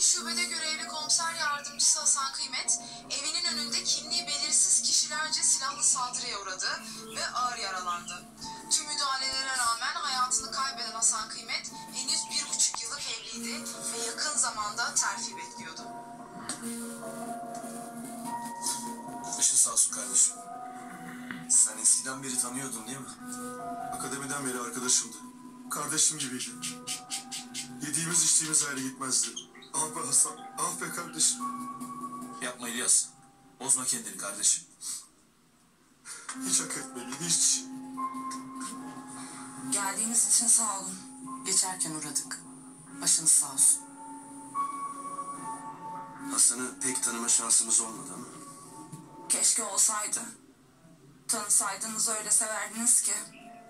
Eski şubede görevli komiser yardımcısı Hasan Kıymet, evinin önünde kimliği belirsiz kişilerce silahlı saldırıya uğradı ve ağır yaralandı. Tüm müdahalelere rağmen hayatını kaybeden Hasan Kıymet henüz bir buçuk yıllık evliydi ve yakın zamanda terfi bekliyordu. Başın sağ olsun kardeşim. Sen eskiden beri tanıyordun değil mi? Akademiden beri arkadaşımdı. Kardeşim gibiydi. Yediğimiz içtiğimiz ayrı gitmezdi. Ah be Hasan, ah be kardeşim. Yapma İlyas. Bozma kendini kardeşim. Hiç hak etmedi, hiç. Geldiğiniz için sağ olun. Geçerken uğradık. Başınız sağ olsun. Hasan'ı pek tanıma şansımız olmadı ama. Keşke olsaydı. Tanısaydınız öyle severdiniz ki.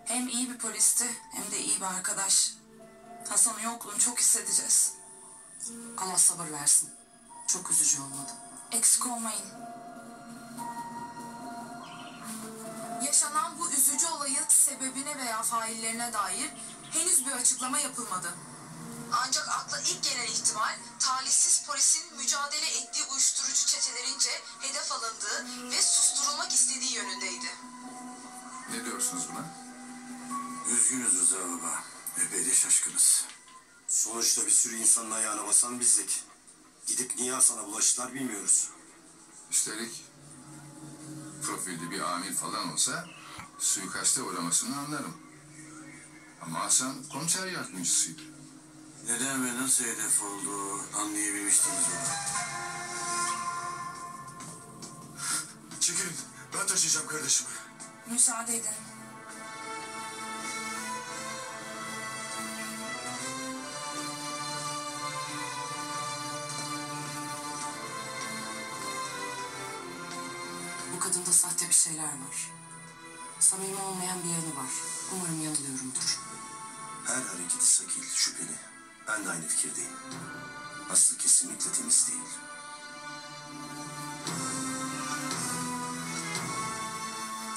Hem iyi bir polisti hem de iyi bir arkadaş. Hasan'ın yokluğunu çok hissedeceğiz. Allah sabır versin. Çok üzücü olmadı. Eksik olmayın. Yaşanan bu üzücü olayın sebebine veya faillerine dair henüz bir açıklama yapılmadı. Ancak akla ilk gelen ihtimal talihsiz polisin mücadele ettiği uyuşturucu çetelerince hedef alındığı ve susturulmak istediği yönündeydi. Ne diyorsunuz buna? Üzgünüz Rıza baba. Epey de şaşkınız. Sonuçta bir sürü insanın ayağına basan bizdik. Gidip niye Hasan'a bulaştılar bilmiyoruz. Üstelik profilde bir amir falan olsa suikaste uğramasını anlarım. Ama Hasan komiser yardımcısıydı. Neden ve nasıl hedef oldu anlayabilmiştiniz onu. Çekilin. Ben taşıyacağım kardeşimi. Müsaade edin. Kadında sahte bir şeyler var. Samimi olmayan bir yanı var. Umarım yanılıyorumdur. Her hareketi sakil, şüpheli. Ben de aynı fikirdeyim. Aslı kesinlikle temiz değil.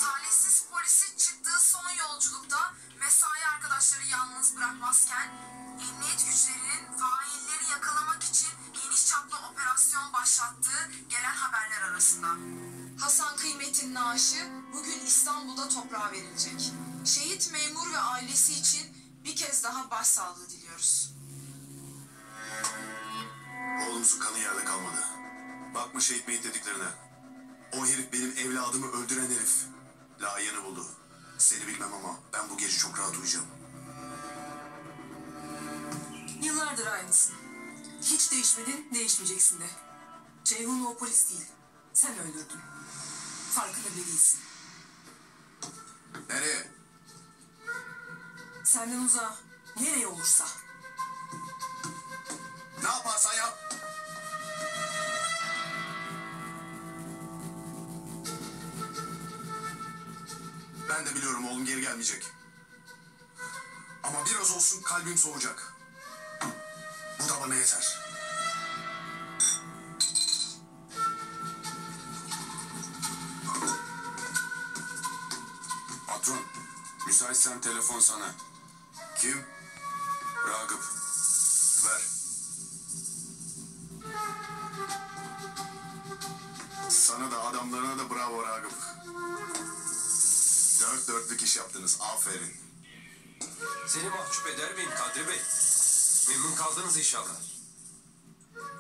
Talihsiz polisin çıktığı son yolculukta mesai arkadaşları yalnız bırakmazken emniyet güçlerinin failleri yakalamak için geniş çaplı operasyon başlattığı gelen haberler arasında. Hasan Kıymet'in naaşı bugün İstanbul'da toprağa verilecek. Şehit memur ve ailesi için bir kez daha başsağlığı diliyoruz. Oğlumuzun kanı yerde kalmadı. Bakma şehit meyit dediklerine. O herif benim evladımı öldüren herif. Layığını buldu. Seni bilmem ama ben bu gece çok rahat uyuyacağım. Yıllardır aynısın. Hiç değişmedin, değişmeyeceksin de. Ceyhun o polis değil. Sen öldürdün. Farkında bile değilsin. Nereye? Senden uzağa, nereye olursa. Ne yaparsan yap. Ben de biliyorum oğlum geri gelmeyecek. Ama biraz olsun kalbim soğuyacak. Bu da bana yeter. Müsaitsen telefon sana. Kim? Ragıp, Ver. Sana da adamlarına da bravo Ragıp. Dört dörtlük iş yaptınız. Aferin. Seni mahcup eder miyim Kadri Bey? Memnun kaldınız inşallah.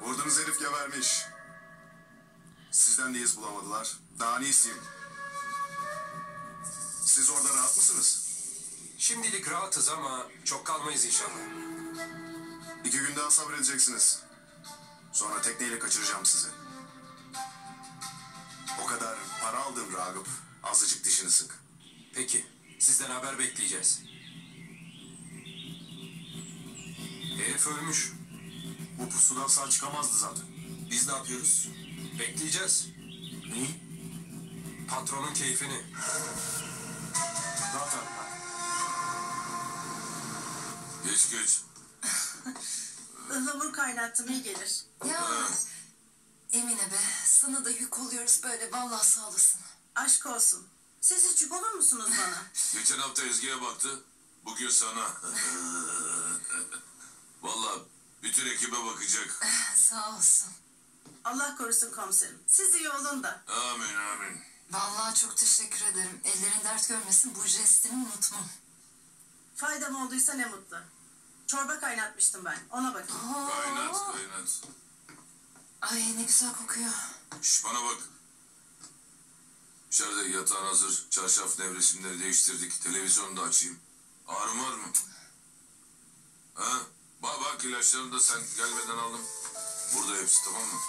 Vurdunuz herif gebermiş. Sizden de iz bulamadılar. Daha ne isteyeyim? Siz orada rahat mısınız? Şimdilik rahatız ama çok kalmayız inşallah. İki gün daha sabredeceksiniz. Sonra tekneyle kaçıracağım sizi. O kadar para aldım Ragıp. Azıcık dişini sık. Peki, sizden haber bekleyeceğiz. Herif ölmüş. Bu pusudan sağ çıkamazdı zaten. Biz ne yapıyoruz? Bekleyeceğiz. Niye? Patronun keyfini. Geç geç. Ihlamur kaynattım iyi gelir. Ya Emine be sana da yük oluyoruz böyle vallahi sağ olasın. Aşk olsun. Siz hiç yük olur musunuz bana? Geçen hafta Ezgi'ye baktı, bugün sana. Vallahi Bütün ekibe bakacak. Sağ olsun. Allah korusun komiserim. Siz iyi olun da. Amin amin. Vallahi çok teşekkür ederim. Ellerin dert görmesin bu jestini unutmam. Faydam olduysa ne mutlu. Çorba kaynatmıştım ben. Ona bakın. Kaynat kaynat. Ay ne güzel kokuyor. Şş bana bak. İçeride yatağın hazır. Çarşaf nevresimleri değiştirdik. Televizyonu da açayım. Ağrım var mı? Ha? Bak bak ilaçlarını da sen gelmeden aldım. Burada hepsi tamam mı?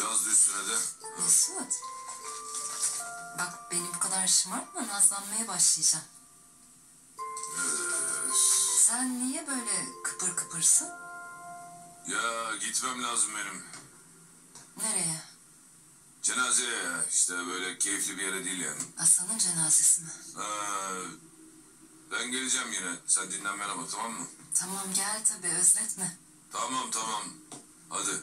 Yazdı üstüne de. Mesut. Bak beni bu kadar şımartma nazlanmaya başlayacağım. Sen niye böyle kıpır kıpırsın? Ya gitmem lazım benim. Nereye? Cenazeye ya. İşte böyle keyifli bir yere değil yani. Hasan'ın cenazesi mi? Ha, ben geleceğim yine. Sen dinlenmene bak tamam mı? Tamam gel tabii özletme. Tamam tamam. Hadi.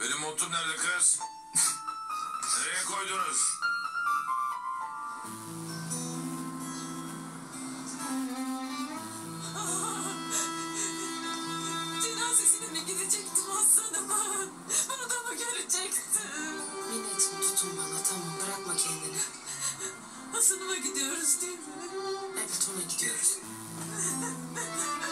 Benim montum nerede kız? Nereye koydunuz? sınıfa gidiyoruz değil mi? Evet ona gidiyoruz.